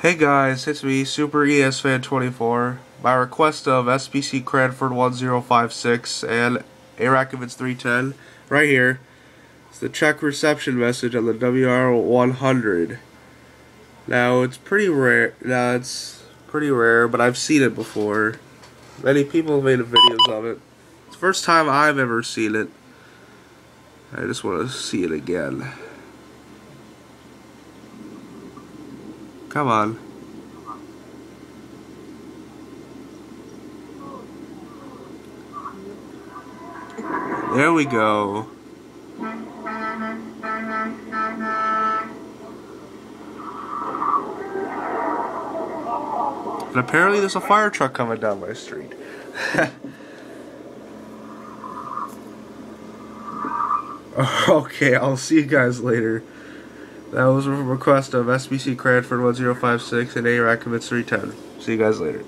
Hey guys, it's me, Super EAS Fan 24. By request of SPC Cranford 1056 and Aratkovits 310, right here, it's the check reception message on the WR100. Now, it's pretty rare. Now, it's pretty rare, but I've seen it before. Many people have made videos of it. It's the first time I've ever seen it. I just want to see it again. Come on. There we go. And apparently there's a fire truck coming down my street. okay, I'll see you guys later. That was a request of SPC Cranford 1056 and Aratkovits 310. See you guys later.